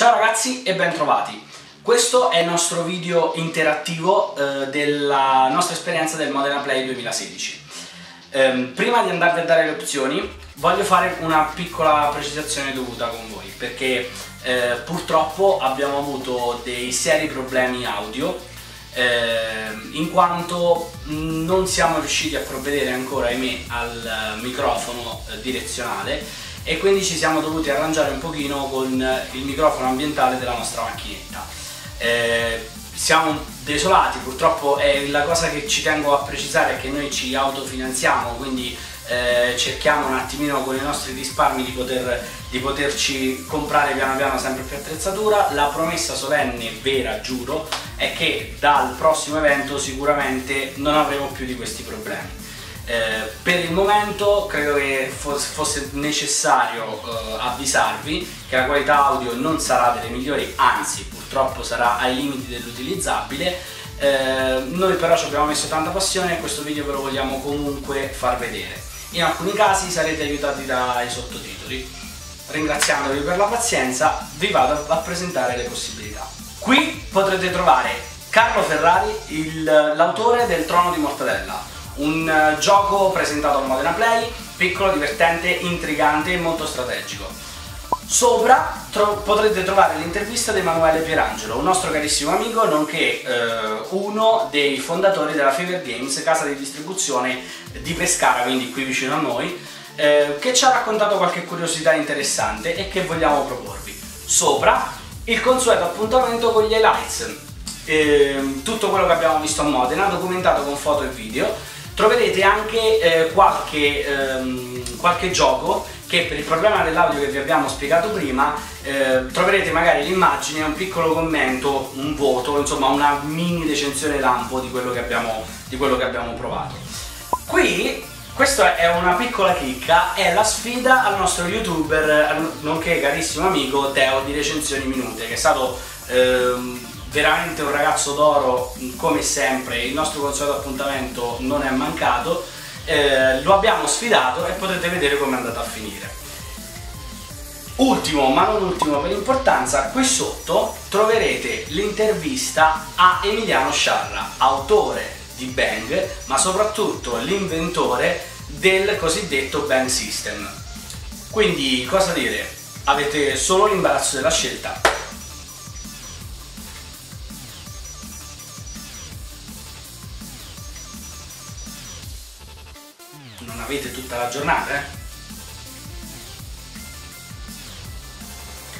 Ciao ragazzi e bentrovati. Questo è il nostro video interattivo eh, della nostra esperienza del Modena Play 2016. Eh, prima di andarvi a dare le opzioni voglio fare una piccola precisazione dovuta con voi perché eh, purtroppo abbiamo avuto dei seri problemi audio eh, in quanto non siamo riusciti a provvedere ancora ahimè al microfono eh, direzionale e quindi ci siamo dovuti arrangiare un pochino con il microfono ambientale della nostra macchinetta. Eh, siamo desolati, purtroppo è la cosa che ci tengo a precisare è che noi ci autofinanziamo, quindi eh, cerchiamo un attimino con i nostri risparmi di, poter, di poterci comprare piano piano sempre più attrezzatura. La promessa solenne, vera, giuro, è che dal prossimo evento sicuramente non avremo più di questi problemi. Eh, per il momento credo che fosse necessario eh, avvisarvi che la qualità audio non sarà delle migliori, anzi purtroppo sarà ai limiti dell'utilizzabile. Eh, noi però ci abbiamo messo tanta passione e questo video ve lo vogliamo comunque far vedere. In alcuni casi sarete aiutati dai sottotitoli. Ringraziandovi per la pazienza vi vado a presentare le possibilità. Qui potrete trovare Carlo Ferrari, l'autore del Trono di Mortadella, un uh, gioco presentato al Modena Play, piccolo, divertente, intrigante e molto strategico. Sopra tro potrete trovare l'intervista di Emanuele Pierangelo, un nostro carissimo amico, nonché uh, uno dei fondatori della Fever Games, casa di distribuzione di Pescara, quindi qui vicino a noi, uh, che ci ha raccontato qualche curiosità interessante e che vogliamo proporvi. Sopra il consueto appuntamento con gli highlights, ehm, tutto quello che abbiamo visto a Modena, documentato con foto e video, troverete anche eh, qualche, ehm, qualche, gioco che per il problema dell'audio che vi abbiamo spiegato prima eh, troverete magari l'immagine, un piccolo commento, un voto, insomma una mini recensione lampo di quello che abbiamo, quello che abbiamo provato. Qui questa è una piccola chicca, è la sfida al nostro youtuber, nonché carissimo amico Teo di Recensioni Minute, che è stato ehm, veramente un ragazzo d'oro come sempre, il nostro consueto appuntamento non è mancato, eh, lo abbiamo sfidato e potete vedere come è andato a finire. Ultimo, ma non ultimo per importanza, qui sotto troverete l'intervista a Emiliano Sciarra, autore di Bang, ma soprattutto l'inventore del cosiddetto Bang System. Quindi, cosa dire? Avete solo l'imbarazzo della scelta. Avete tutta la giornata, eh?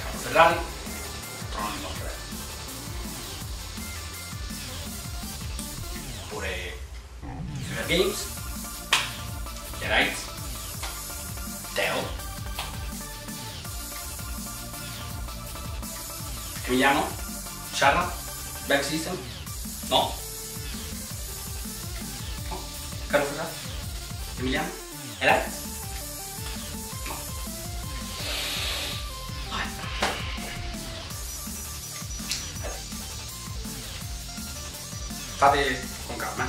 Carlo Ferrari, trono di Montreal. Oppure Fever Games, Right, Teo, Emiliano, Charla, Back System? No? Carlo Ferrari? Emiliano? È lei? No. Vai. Fate con calma.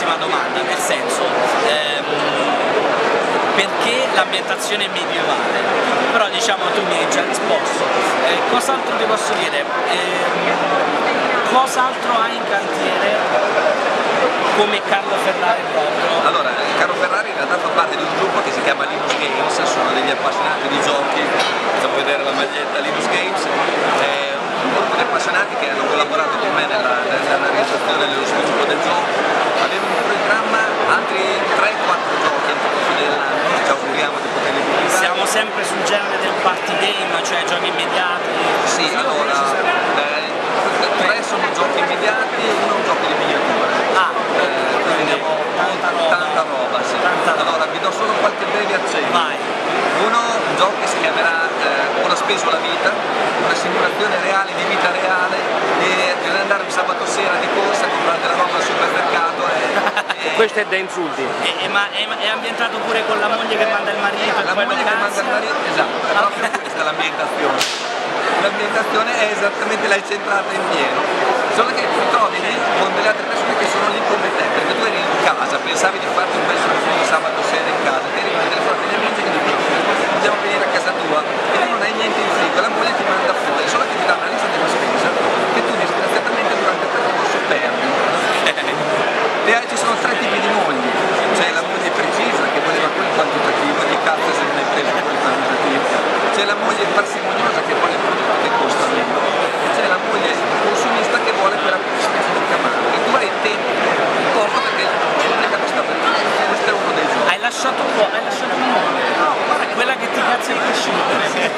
La prossima domanda, nel senso ehm, perché l'ambientazione medievale? Però diciamo tu mi hai già risposto. Eh, cos'altro ti posso dire? Eh, cos'altro hai in cantiere come Carlo Ferrari proprio? Allora, Carlo Ferrari in realtà fa parte di un gruppo che si chiama Linux Games, sono degli appassionati di giochi, facciamo vedere la maglietta Linux Games, è un gruppo di appassionati che hanno collaborato con me nella, nella realizzazione e nello sviluppo del gioco, aveva un programma altri 3-4 giochi la fine dell'anno, ci auguriamo di poterli pubblicare. Siamo sempre sul genere del party game, cioè giochi immediati. Sì, allora, eh, tre sono giochi immediati e uno è un gioco di miniature. Ah, Eh, quindi tanta roba. tanta roba, sì. Tanta roba. Allora, vi do solo qualche breve accenno. vai. Uno, un gioco che si chiamerà eh, Ora speso la vita, una simulazione reale di vita reale e bisogna andare un sabato sera di corsa a comprare della roba al supermercato e, e Questo è da insulti. E- ma è, è ambientato pure con la moglie che manda il marito la moglie che manda il marito, esatto, è proprio questa l'ambientazione. L'ambientazione è esattamente l'hai centrata in pieno, solo che ti trovi lì con delle altre persone che sono lì come te, perché tu eri in casa, pensavi di farti un bel sorriso sabato sera in casa, ti arrivano i telefoni dobbiamo venire a casa tua e tu non hai niente in frigo, la moglie ti manda fuori, solo che ti dà una lista della spesa che tu disgraziatamente durante il percorso perdi. E ci sono tre tipi di mogli, c'è la moglie precisa che voleva quel quantitativo, di cazzo se non hai preso quel quantitativo, c'è la moglie parsimoniosa che vuole il prodotto che costa meno, e c'è la moglie consumista che vuole quella specifica marca. E tu hai tempo, poco perché il mercato sta per questo è uno dei giochi. Hai lasciato un po', hai lasciato un nome. Guarda, quella che ti il prescindere.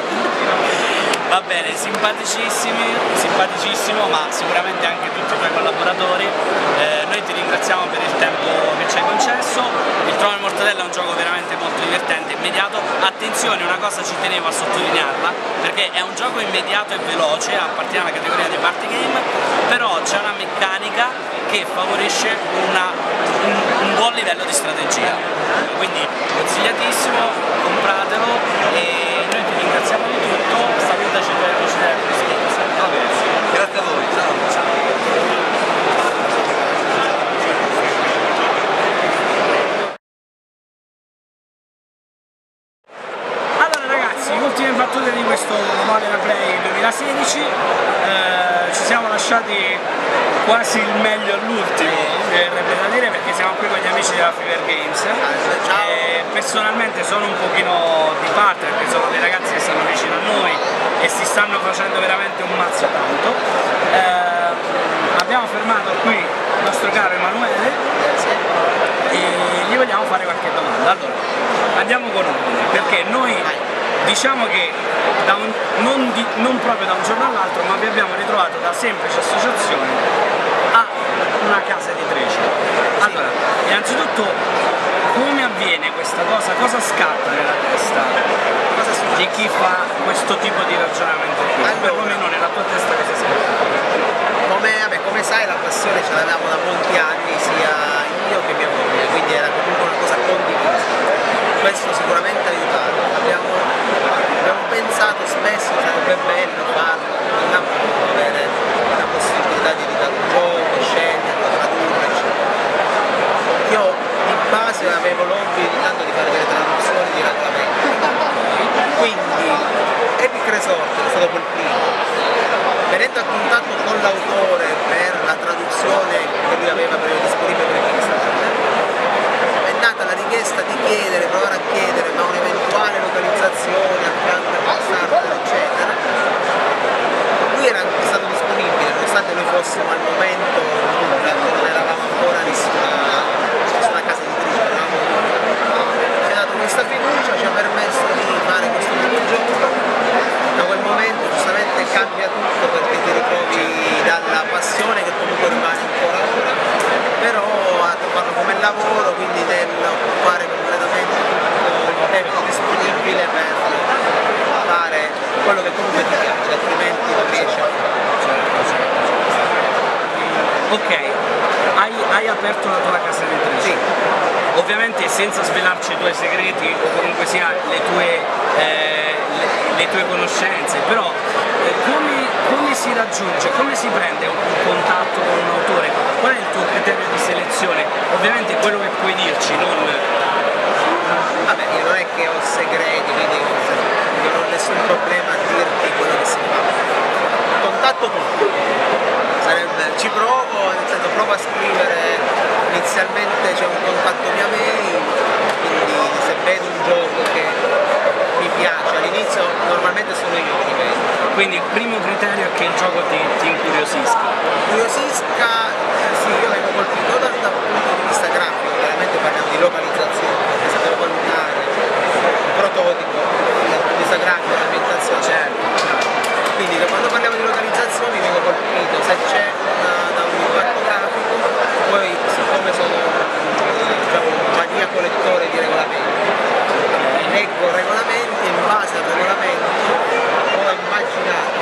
Va bene, simpaticissimi, simpaticissimo, ma sicuramente anche tutti i tuoi collaboratori. Eh, noi ti ringraziamo per il tempo che ci hai concesso. Il Trono e Mortadella è gioco veramente molto divertente, immediato. Attenzione, una cosa ci tenevo a sottolinearla, perché è un gioco immediato e veloce, appartiene alla categoria dei party game, però c'è una meccanica che favorisce una- un, un buon livello di strategia. Quindi consigliatissimo, compratelo e noi ti ringraziamo di tutto, salutaci i tuoi amici della Cruise Va bene. Grazie a voi, ciao. Allora ragazzi, ultime battute di questo Modena Play 2016, Eh, ci siamo lasciati quasi il meglio all'ultimo, verrebbe da dire perché siamo qui con gli amici della Fever Games e personalmente sono un pochino di parte perché sono dei ragazzi che stanno vicino a noi e si stanno facendo veramente un mazzo tanto. Eh, abbiamo fermato qui il nostro caro Emanuele e gli vogliamo fare qualche domanda. Allora, andiamo con ordine, perché noi diciamo che da un- non, di- non proprio da un giorno all'altro, ma vi abbiamo ritrovato da semplice associazione a una casa editrice. Allora, innanzitutto come avviene questa cosa? Cosa scatta nella testa di chi fa questo tipo di ragionamento qui? Allora. Perlomeno nella tua testa cosa scatta? Come, vabbè, come sai la passione ce l'avevamo da molti anni sia io che mia moglie, quindi era comunque una cosa condivisa. Questo sicuramente ha aiutato. Abbiamo, abbiamo pensato spesso sarebbe bello farlo, appunto avere la possibilità di editare un gioco, sceglierlo, tradurre, eccetera. Io di base avevo l'hobby ogni tanto di fare delle traduzioni di regolamenti. Quindi Epic Resort è stato quel primo venendo a contatto con l'autore per la traduzione che lui aveva disponibile per il Kickstarter, è nata la richiesta di chiedere, provare a chiedere ma un'eventuale localizzazione a fianco Kickstarter, eccetera. Lui era stato disponibile, nonostante noi fossimo al momento nulla, non eravamo ancora nessuna, nessuna casa editrice, eravamo ci ha dato questa fiducia, ci ha permesso di fare questo nuovo gioco. Da quel momento giustamente cambia tutto perché ti ritrovi dalla passione che comunque rimane ancora ora, però a farlo come lavoro, quindi nell'occupare completamente tutto il tempo disponibile per fare quello che comunque ti piace, altrimenti non riesci a fare. Ok, hai, hai aperto la tua casa editrice. Sì. Ovviamente senza svelarci i tuoi segreti o comunque sia le tue, eh, le, le tue conoscenze, però eh, come, come si raggiunge, come si prende un, un contatto con un autore? Qual è il tuo criterio di selezione ovviamente quello che puoi dirci, non Vabbè, io non è che ho segreti, quindi non ho nessun problema a dirti quello che si fa. Contatto tutto. Sarebbe, ci provo, nel senso provo a scrivere, inizialmente c'è un contatto via mail, quindi se vedo un gioco che mi piace, all'inizio normalmente sono io che vedo. quindi il primo criterio è che il gioco ti, ti incuriosisca. Curiosisca, eh, sì, io vengo colpito dal, dal punto di vista grafico, chiaramente parliamo di localizzazione, perché se devo valutare un prototipo dal punto di vista grafico, l'ambientazione, certo. Quindi che quando parliamo di localizzazioni vengo colpito, se c'è una- da un impatto grafico, poi siccome sono eh, diciamo, un maniaco lettore di regolamenti, leggo regolamenti e in base al regolamento ho immaginato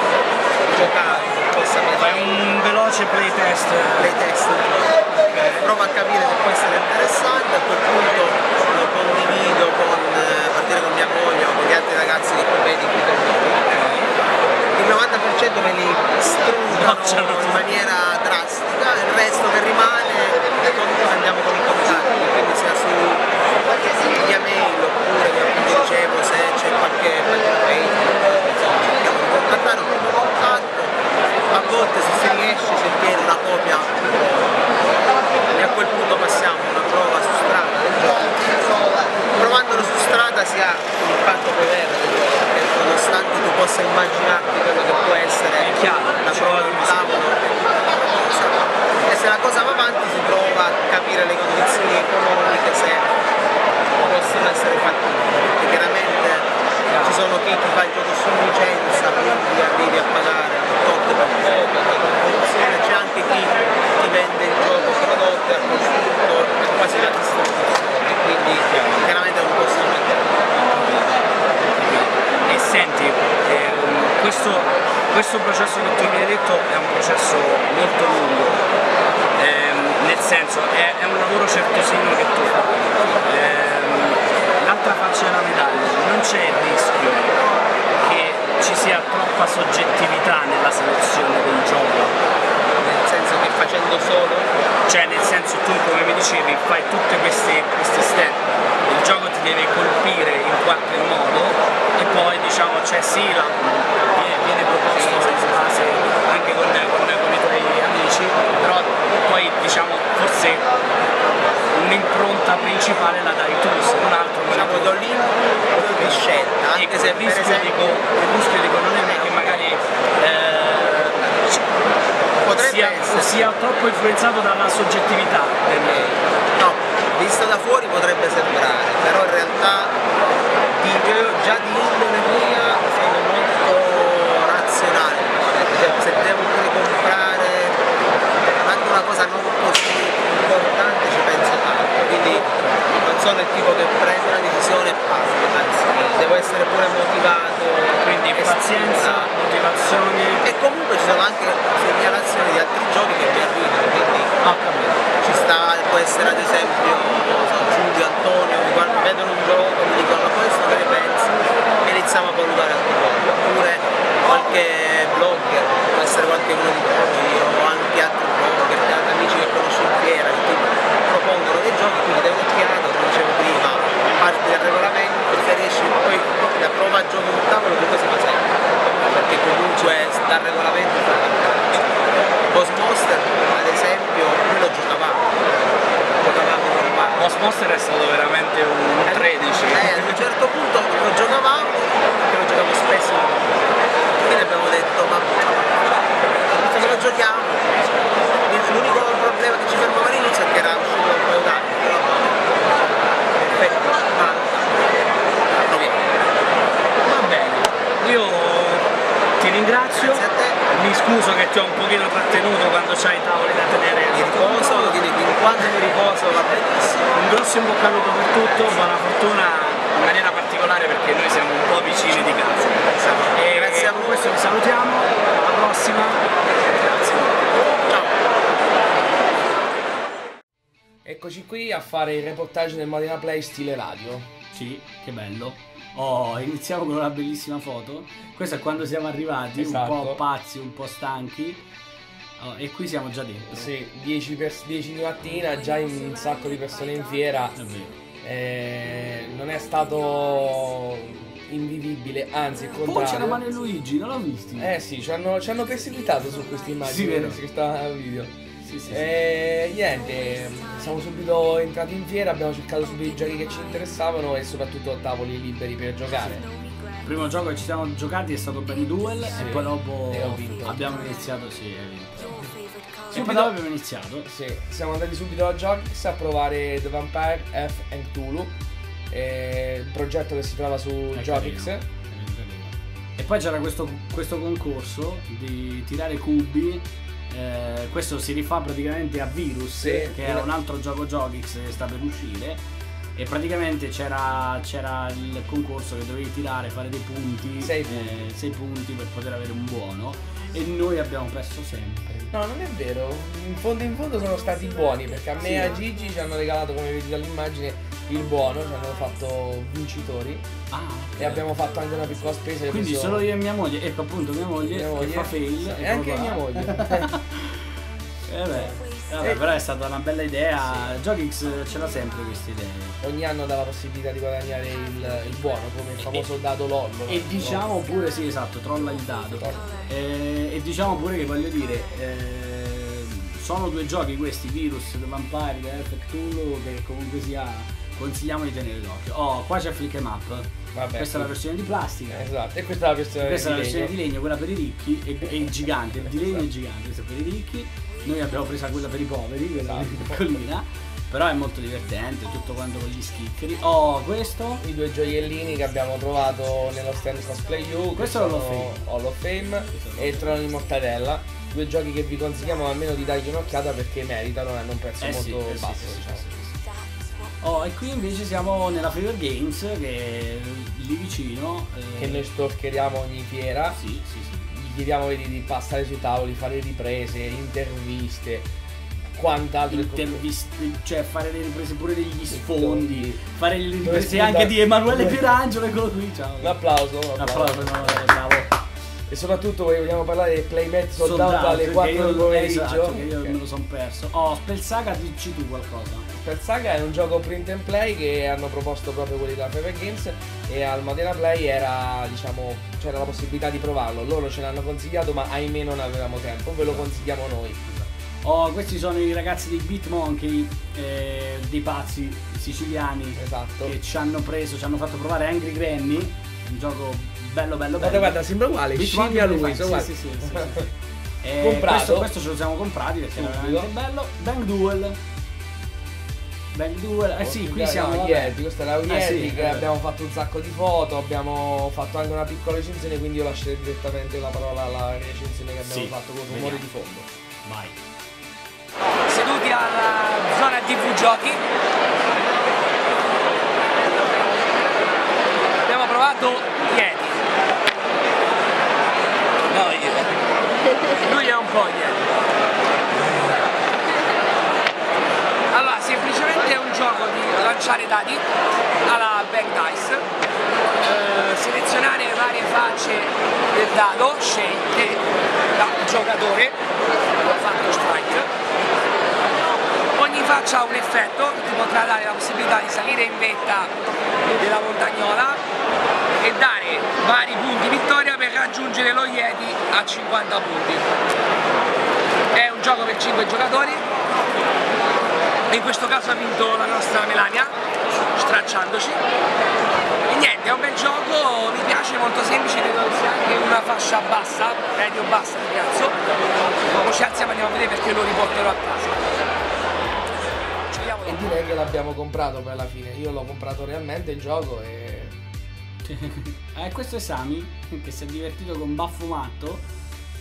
giocare, possa Fai un veloce playtest. dei test un gioco. provo a capire se può essere interessante, a quel punto lo condivido con, eh, a partire con mia moglie o con gli altri ragazzi che poi vedi qui con Il 90% me li Bocciano struntano tutti. in maniera drastica, il resto che rimane con- andiamo con i contatti, quindi sia su via mail oppure come appunto dicevo se c'è qualche pagina Facebook, insomma cerchiamo di contattare un primo contatto, a volte se si riesce si ottiene una copia e a quel punto passiamo a una prova su strada del gioco. Provandolo su strada si ha l'impatto poi vero del gioco, perché nonostante tu possa immaginarti quello che può essere È chiaro, la ci prova vuole di un così. tavolo e se la cosa va avanti si prova capire le condizioni economiche se possono essere fattibili, chiaramente ci sono chi ti fa il gioco su licenza, quindi arrivi a pagare tot per poco, una produzione, c'è anche chi ti vende il gioco prodotto e a quel punto è quasi la distribuzione, quindi chiaramente non possono mettere. E senti, ehm, questo, questo processo che tu mi hai detto è un processo molto lungo, senso è, è un lavoro certosino che tu fai. Ehm, l'altra faccia della medaglia, non c'è il rischio che ci sia troppa soggettività nella selezione del gioco. Nel senso che facendo solo Cioè nel senso tu come mi dicevi fai tutte queste, questi step, il gioco ti deve colpire in qualche modo e poi diciamo c'è sì la, viene, viene proposto in base anche con, con, con i tuoi amici, però poi diciamo forse un'impronta principale la dai tu, se non altro non diciamo do l'input di scelta, anche Ecco, se il rischio, esempio dico, il rischio dico non è che magari eh, sia, sia troppo influenzato dalla soggettività del, No, visto da fuori potrebbe sembrare, però in realtà di, già di indole mia sono molto razionale. Cioè, se devo comprare anche una cosa non così importante quindi non sono il tipo che prende una decisione e basta, anzi devo essere pure motivato, quindi pazienza, stimolato. motivazione E comunque ci sono anche segnalazioni di altri giochi che mi arrivano, quindi ci sta, può essere ad esempio so, Giulio, Antonio, mi guardano, vedono un gioco, mi dicono questo che ne pensi? E iniziamo a valutare altri giochi, oppure qualche blogger, può essere qualche uno di voi o anche altri blogger, amici che conosci in fiera, che ti propongono dei giochi, quindi dai un'occhiata, come dicevo prima, parti del regolamento, se riesci poi la prova a gioco sul tavolo comunque si fa sempre, perché comunque dal regolamento fa Boss Monster ad esempio noi lo giocavamo. Giocavamo normale. Boss Monster è stato veramente un 13. eh, ad un certo punto lo giocavamo lo giocavo spesso quindi abbiamo detto ma se lo giochiamo l'unico problema che ci fermava all'inizio è che era uscito un paio d'anni però in effetti manca proviamo Va bene, io ti ringrazio, grazie a te mi scuso che ti ho un pochino trattenuto quando c'hai i tavoli da tenere. mi riposo quindi quindi quando mi riposo va benissimo Un grosso in bocca al lupo per tutto, buona fortuna in maniera particolare perché noi siamo un po' vicini di casa. E Grazie a con voi. questo vi salutiamo, alla prossima. grazie ciao Eccoci qui a fare il reportage del Modena Play stile radio. Sì, che bello. Oh, iniziamo con una bellissima foto. Questo è quando siamo arrivati, un Esatto. po' pazzi, un po' stanchi. Oh, e qui siamo già dentro. Sì, 10, pers- 10 di mattina, già in un sacco di persone in fiera. Eh, non è stato invivibile, anzi il Poi c'era contrario. Mario Luigi, non l'ho visti? Eh sì, ci hanno, ci hanno perseguitato su queste immagini, Sì, vero. su questo video. Sì. E niente, siamo subito entrati in fiera, abbiamo cercato subito i giochi che ci interessavano e soprattutto tavoli liberi per giocare. Il primo gioco che ci siamo giocati è stato Ben Duel e poi dopo E ho vinto. abbiamo iniziato, sì, hai vinto. Subito- abbiamo iniziato. Sì, siamo andati subito a Jogix a provare The Vampire F and Cthulhu, eh, il progetto che si trova su Jogix. E poi c'era questo, questo concorso di tirare cubi. Eh, questo si rifà praticamente a Virus, Sì, che una- un altro gioco Jogix che sta per uscire. E praticamente c'era, c'era il concorso che dovevi tirare, fare dei punti, Sei eh, punti. sei punti per poter avere un buono. E noi abbiamo perso sempre. No, non è vero. In fondo in fondo sono stati buoni perché a me Sì. e a Gigi ci hanno regalato, come vedi dall'immagine, il buono, ci hanno fatto vincitori Ah, e abbiamo fatto anche una piccola spesa. che Quindi adesso- solo io e mia moglie, ecco appunto mia moglie, Mia che moglie. fa fail. E eccolo anche mia moglie. Eh beh, vabbè, Eh. però è stata una bella idea. Jogix ce l'ha sempre queste idee. Ogni anno dà la possibilità di guadagnare il, il buono, come il famoso dado Lollo. E diciamo pure, sì esatto, trolla il dado. Eh, e diciamo pure che voglio dire, eh, sono due giochi questi, Virus, The Vampire, The e Cthulhu, che comunque sia consigliamo di tenere d'occhio. Oh, qua c'è Flick 'em Up. Vabbè, Questa è la versione di plastica. Esatto, e questa è la versione Questa è la di versione legno. di legno, quella per i ricchi e, e il gigante, il di legno è gigante, questa per i ricchi. Noi abbiamo presa quella per i poveri, quella Esatto. piccolina. Però è molto divertente, tutto quanto con gli schicceri. Oh, questo? I due gioiellini che abbiamo trovato nello stand Cosplay U, Questo è Hall of Fame. Hall of Fame e il Trono di Mortadella, due giochi che vi consigliamo almeno di dargli un'occhiata perché meritano e hanno un prezzo Eh molto eh sì, basso. sì, sì, diciamo. Oh, e qui invece siamo nella Fever Games, che è lì vicino. eh, Che noi stalkeriamo ogni fiera, Sì, sì, sì. gli chiediamo vedi, di passare sui tavoli, fare riprese, interviste, quant'altro. Interviste, cioè fare le riprese pure degli sfondi, fare le riprese anche di Emanuele Pierangelo, eccolo qui, ciao. Un applauso, un applauso. Emanuele, bravo. E soprattutto vogliamo parlare del playmat soldato alle che 4 io- del pomeriggio. Esatto, che io Ok. me lo sono perso. Oh, Spelsaga, dici tu qualcosa. Per Saga è un gioco print and play che hanno proposto proprio quelli della Fever Games e al Modena Play era, diciamo, c'era la possibilità di provarlo. Loro ce l'hanno consigliato ma ahimè non avevamo tempo, ve lo consigliamo noi. Oh, questi sono i ragazzi dei Beat Monkey, eh, dei pazzi siciliani Esatto. che ci hanno preso, ci hanno fatto provare Angry Granny, un gioco bello bello bello. Guarda, guarda, sembra uguale, scimmia lui, sì, sì, sì, sì, sì, sì. Eh, Comprato. Questo, questo ce lo siamo comprati perché era Subito. veramente bello. Bang Duel. Bang Duel. Eh sì, qui siamo. Yeti, questa è la Yeti Eh sì, che abbiamo fatto un sacco di foto, abbiamo fatto anche una piccola recensione, quindi io lascerei direttamente la parola alla recensione che abbiamo Sì, fatto con rumore di fondo. Vai. seduti alla zona TV giochi. Abbiamo provato Yeti. No, io. Lui è un po' Yeti. Allora, semplicemente è un gioco di lanciare dadi alla Bang Dice, eh, selezionare varie facce del dado scelte dal giocatore, ha fatto strike, Ogni faccia ha un effetto che potrà dare la possibilità di salire in vetta della montagnola e dare vari punti vittoria per raggiungere lo Yeti a 50 punti. È un gioco per 5 giocatori e in questo caso ha vinto la nostra Melania stracciandoci. E niente, è un bel gioco, mi piace, molto semplice, credo che sia anche una fascia bassa, medio bassa di prezzo. Dopo ci alziamo e andiamo a vedere perché lo riporterò a casa. E direi che l'abbiamo comprato poi alla fine. Io l'ho comprato realmente il gioco e. Eh, questo è Sami che si è divertito con Baffo Matto.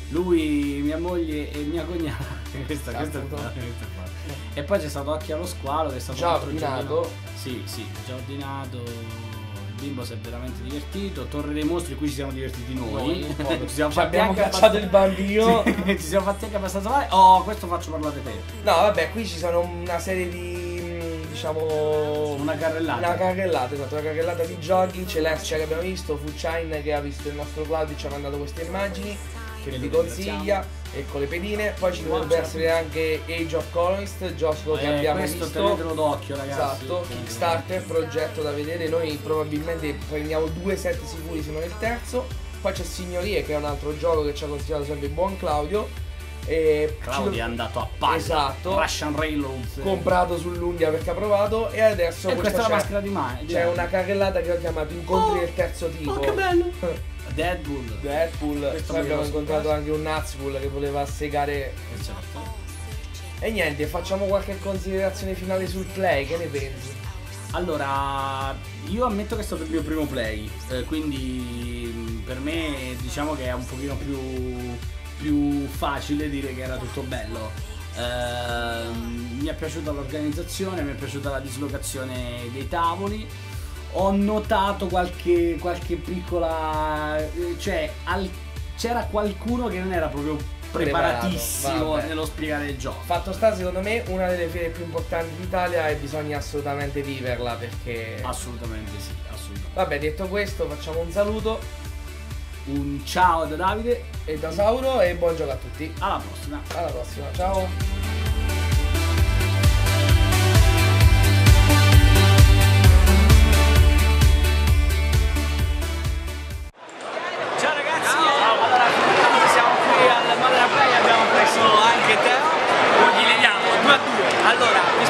Lui, mia moglie e mia cognata. questa, questa è Caputo. qua, questa è qua. E poi c'è stato Occhio allo squalo che è stato Già un altro ordinato. Sì, sì, già ordinato. Il bimbo si è veramente divertito. Torre dei mostri, qui ci siamo divertiti noi. Po'. ci siamo Ci abbiamo cacciato abbastanza- il bambino. Sì, ci siamo fatti anche abbastanza male. Oh, questo faccio parlare te. No, vabbè, qui ci sono una serie di. mh, diciamo. Una carrellata. Una carrellata, esatto, una carrellata di giochi. Celestia che abbiamo visto, Fuchain che ha visto il nostro Claudio e ci ha mandato queste immagini. Che vi consiglia. E con le pedine. Poi ci dovrebbe essere anche Age of Colonist, gioco che Eh, abbiamo questo visto. tenetelo d'occhio ragazzi. Esatto, Kickstarter, progetto da vedere, noi probabilmente prendiamo due set sicuri se non il terzo. Poi c'è Signorie che è un altro gioco che ci ha consigliato sempre il buon Claudio. E Claudio è dov- andato a palla. Esatto. Russian Railroads. comprato sull'Undia perché ha provato e adesso e questa è la maschera di mai. C'è una carrellata che ho chiamato incontri del terzo tipo. Oh, che bello. Deadpool. Deadpool, Questo poi abbiamo incontrato scopo. anche un Nazgul che voleva segare Eh, certo. e niente, facciamo qualche considerazione finale sul play, che ne pensi? Allora, io ammetto che è stato il mio primo play, eh, quindi mh, per me diciamo che è un pochino più, più facile dire che era tutto bello. Ehm, mi è piaciuta l'organizzazione, mi è piaciuta la dislocazione dei tavoli. Ho notato qualche, qualche piccola. eh, cioè, al- c'era qualcuno che non era proprio preparatissimo nello spiegare il gioco. Fatto sta, secondo me, una delle fiere più importanti d'Italia e bisogna assolutamente viverla perché... Assolutamente sì, assolutamente. Vabbè, detto questo, facciamo un saluto Un ciao da Davide, e da Sauro e buon gioco a tutti. alla prossima. Alla prossima! Ciao Allora,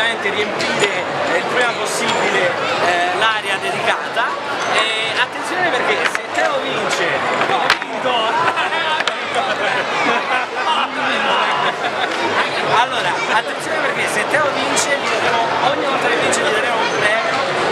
ovviamente riempire eh, il prima possibile eh, l'area dedicata e attenzione perché se Teo vince, ho vinto! Allora, attenzione perché se Teo vince ogni volta che vince gli daremo un premio,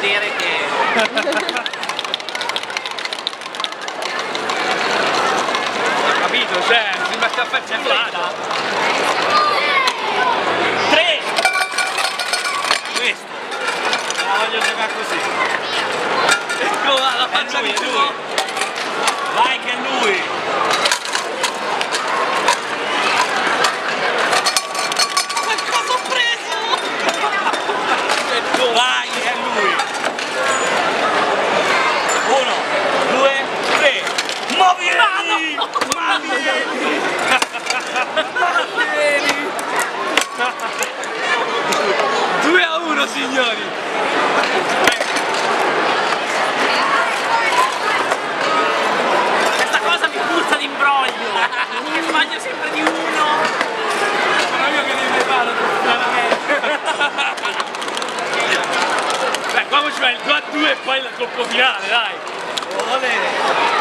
vedere che... Capito? Cioè, sembra che a farci fretta. 3! Questo! La voglio giocare così! Ecco, la lui, è lui! Vai che è lui! Cosa ho preso? Vai che è lui! Uno, due, tre! Muoviti! Muoviti! 2 a 1, signori. Questa cosa mi puzza di imbroglio. Che sbaglio sempre di uno. Sono io che mi preparo Beh, qua ci va il 2 a 2 e poi il colpo finale, dai.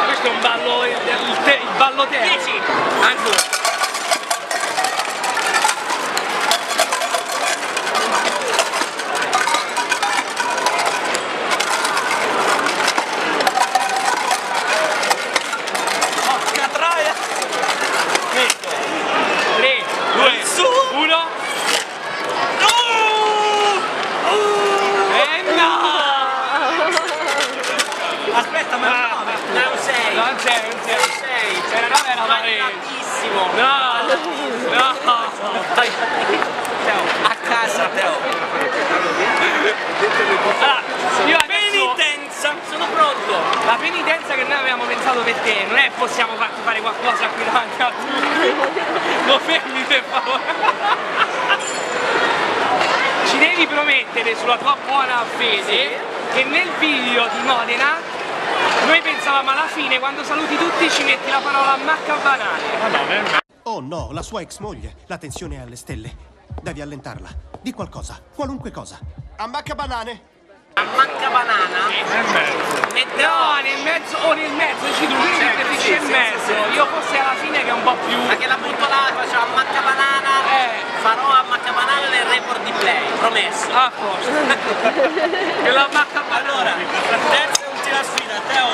Questo è un ballo, il, il, te- il ballo terra. 10. Ancora. Porca troia! Questo! 3, Due, su! 1. Oh! E no! Aspetta, ma è un nove! È un 6. Non c'è, non c'è. 6. Era 9 era pareggio. Tantissimo. No! No! A casa, Teo! Allora, io adesso... Penitenza! Sono pronto. La penitenza che noi avevamo pensato per te non è possiamo farti fare qualcosa qui davanti a tutti. Lo fermi per favore. Ci devi promettere sulla tua buona fede che nel video di Modena noi pensavamo alla fine quando saluti tutti ci metti la parola macca banale. Oh no, la sua ex moglie. La tensione è alle stelle. Devi allentarla. Di qualcosa, qualunque cosa. Ammacca banane. A manca banana. Metterò No, nel mezzo o nel mezzo, ci tu devi metterci nel mezzo. Io forse alla fine che è un po' più. Perché la butto là, faccio a macca banana. Eh. Farò a macca banana nel report di play, promesso. A posto. e la macca Allora, terza e ultima sfida, Teo!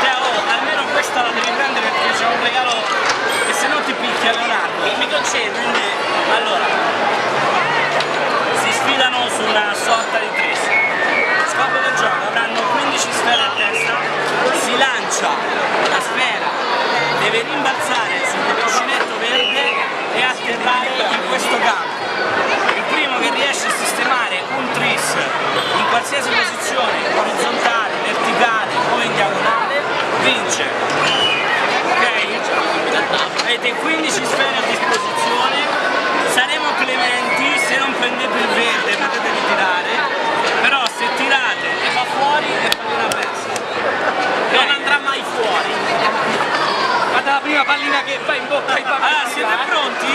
Teo, almeno questa la devi prendere perché c'è un regalo che se no ti picchia Leonardo. Mi concentro. Quindi, allora, si sfidano su una sorta di tris. Scopo del gioco, avranno 15 sfere a testa, si lancia la sfera, deve rimbalzare sul cuscinetto verde e atterrare in questo campo. Il primo che riesce a sistemare un tris in qualsiasi posizione, orizzontale, verticale o in diagonale, vince. Ok? Avete 15 sfere a disposizione, saremo clementi, se non prendete il verde potete ritirare, però se tirate e va fuori è una persa. Non andrà mai fuori. Guarda la prima pallina che va in bocca ai bambini. Allora, siete pronti?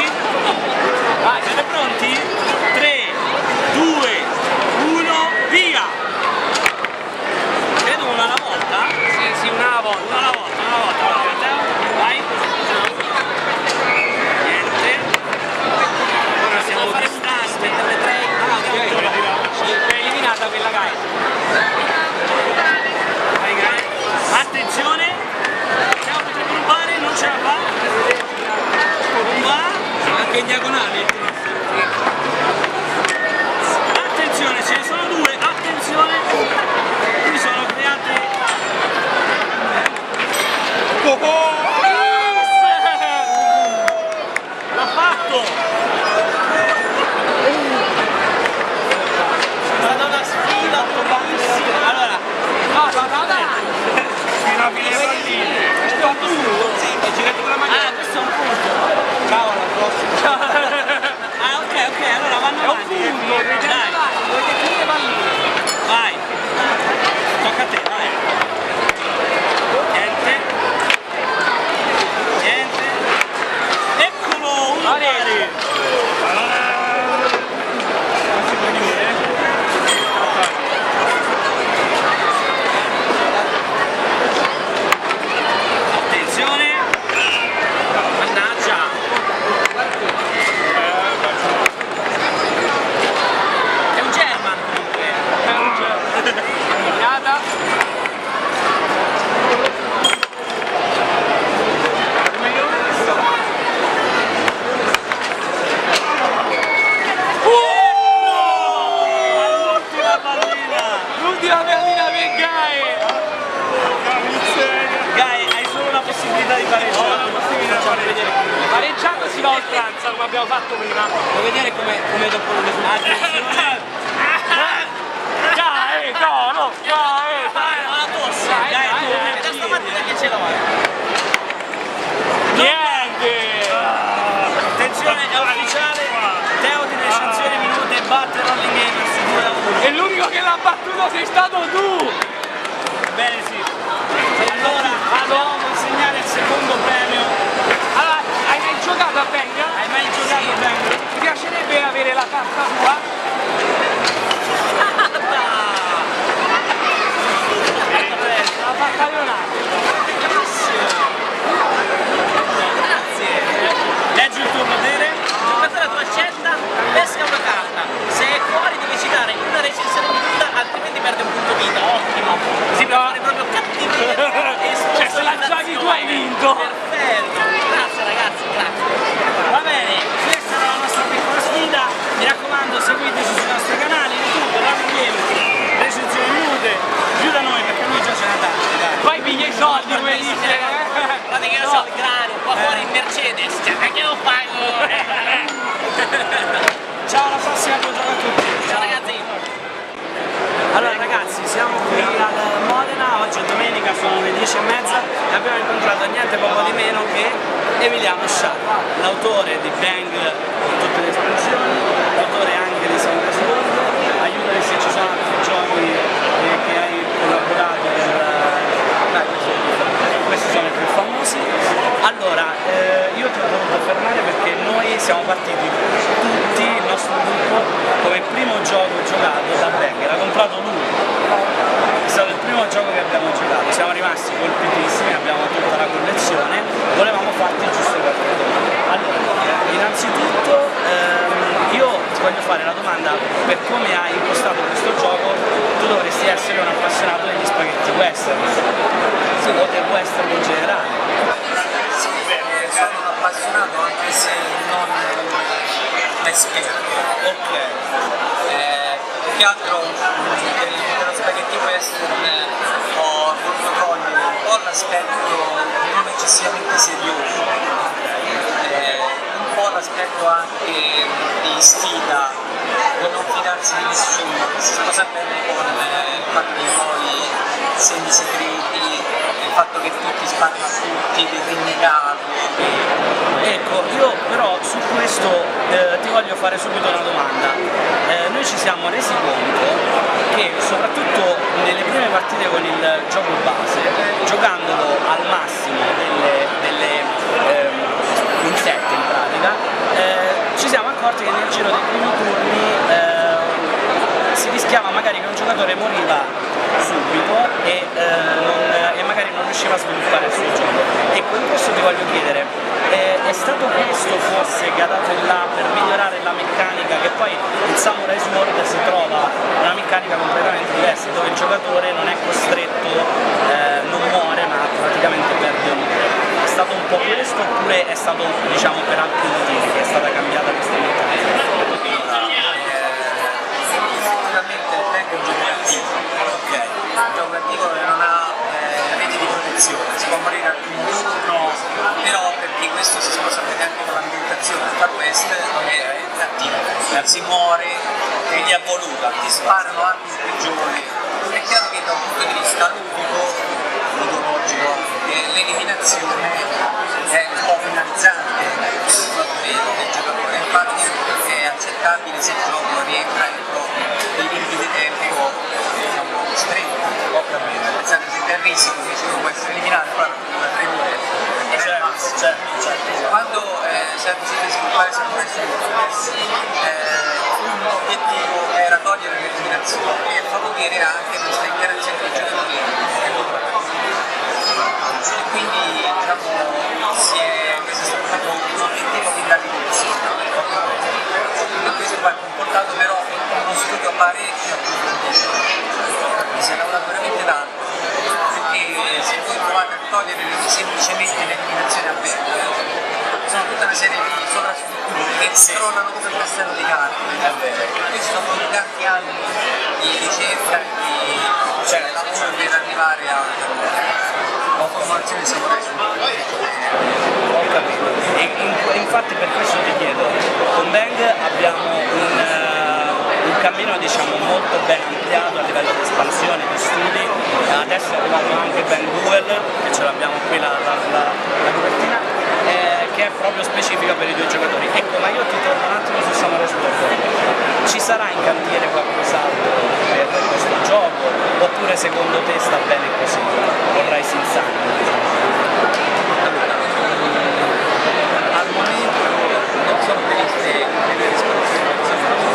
Stato tu. Bene, sì. Allora, andiamo a consegnare il secondo premio. Allora, hai mai giocato a Benga? Hai mai giocato bene? Ti piacerebbe avere la carta tua? La fatta Leonardo. Grazie. Leggi il tuo potere. Giocatore a tua scelta, pesca una carta. Se è fuori devi citare una recensione minuta, altrimenti perde un punto vita. Ottimo. Si può fare proprio cattiveria e Cioè, se la giochi tu hai vinto. Perfetto. Grazie ragazzi, grazie. Va bene, questa era la nostra piccola sfida. Mi raccomando, seguiteci sui nostri canali YouTube, Rolling Gamers, recensioni minute. Giù da noi perché lui già ce n'ha tante, dai. Poi piglia i soldi come dice. Guardate che io sono il cranio, qua fuori in Mercedes, cioè anche lo pago. Ciao, alla prossima, buon gioco a tutti. Ciao ragazzi. Allora ragazzi, siamo qui al Modena, oggi è domenica, sono le 10 e mezza e abbiamo incontrato niente poco di meno che Emiliano Sciarra, l'autore di Bang con tutte le esplosioni, l'autore anche di Sunrise World, aiutami se ci sono altri giochi eh, che hai collaborato per... Dai, questi- questi sono i più famosi. Allora, eh, io ti ho dovuto fermare perché noi siamo partiti tutti, il nostro gruppo, come primo gioco giocato da Bang, l'ha comprato lui. È stato il primo gioco che abbiamo giocato, siamo rimasti colpitissimi, abbiamo tutta la collezione, volevamo farti giusto qualche domanda. Allora, innanzitutto ehm, io ti voglio fare la domanda per come hai impostato questo gioco, tu dovresti essere un appassionato degli spaghetti western, o del western in generale. Sì, eh, sono un appassionato anche se non un esperto. Ok. Eh, più che altro mh, per il dello spaghetti western eh, ho voluto cogliere un po' l'aspetto non eccessivamente serioso, eh, un po' l'aspetto anche di sfida, di non fidarsi di nessuno, che si sposa bene con eh, il fatto di poi segni segreti, il fatto che tutti sparano a tutti, del rinnegato. Ecco, io però su questo eh, ti voglio fare subito una domanda. Eh, noi ci siamo resi conto che soprattutto nelle prime partite con il gioco base, giocandolo al massimo delle, delle ehm, in sette in pratica, eh, ci siamo accorti che nel giro dei primi turni eh, si rischiava magari che un giocatore moriva subito e, eh, non- e magari non riusciva a sviluppare il suo gioco. Ecco, in questo ti voglio chiedere, eh, è stato questo forse che ha dato il là per migliorare la meccanica che poi in Samurai Sword si trova una meccanica completamente diversa dove il giocatore non è costretto, eh, non muore ma praticamente perde un È stato un po' questo oppure è stato diciamo per altri motivi che è stata cambiata questa meccanica? È un gioco attivo, ok? Un gioco che non ha eh, reti di protezione, si può morire al turno, però perché questo si sposa bene anche con l'ambientazione del Far West è attivo, si muore, quindi è voluta, ti sparano in prigione. È chiaro che da un punto di vista ludico, mitologico, eh, l'eliminazione è un po' finalizzante del del giocatore, infatti è accettato giocabile se il gioco rientra entro dei limiti di tempo diciamo, stretti. Te risico che ci può essere eliminato, però da tre ore è il massimo. Quando eh, si è deciso di sviluppare Samurai Showcase, eh, un obiettivo era togliere l'eliminazione e favorire anche questa interazione con i giocatori. E quindi diciamo, si è, questo è stato un obiettivo fin dall'inizio. Questo poi ha comportato però uno studio parecchio. Si è lavorato veramente tanto se voi provate a togliere semplicemente l'eliminazione a perdere sono tutta una serie di sovrastrutture che crollano come un castello di carte. Questi sono stati tanti anni di ricerca e di cioè, lavoro per arrivare a una formazione di. Ho capito. E in- infatti per questo ti chiedo, con Bang abbiamo un, eh, un cammino diciamo molto ben ampliato a livello di espansione, di studi, adesso è arrivato anche Bang Duel, che ce l'abbiamo qui la, la, la, la copertina, eh, che è proprio specifica per i due giocatori. Ecco, ma io ti torno un attimo su Samurai Sword. Ci sarà in cantiere qualcos'altro per questo gioco? Oppure secondo te sta bene così? Con Rising Sun? Al momento non sono previste delle risoluzioni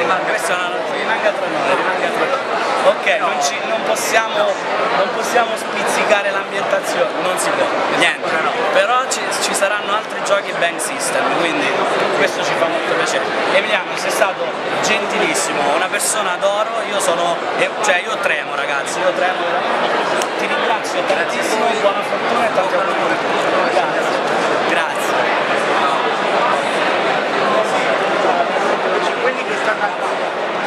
rimanga, questo no, rimanga tra noi, rimanga tra noi. Ok, non, ci, non, possiamo, non, possiamo, spizzicare l'ambientazione, non si può, niente. Però ci, ci, saranno altri giochi bank system, quindi questo ci fa molto piacere. Emiliano, sei stato gentilissimo, una persona d'oro, io sono, cioè io tremo ragazzi, io tremo. Ti ringrazio tantissimo, buona fortuna e tanti auguri. Grazie. Grazie. Ini ist dann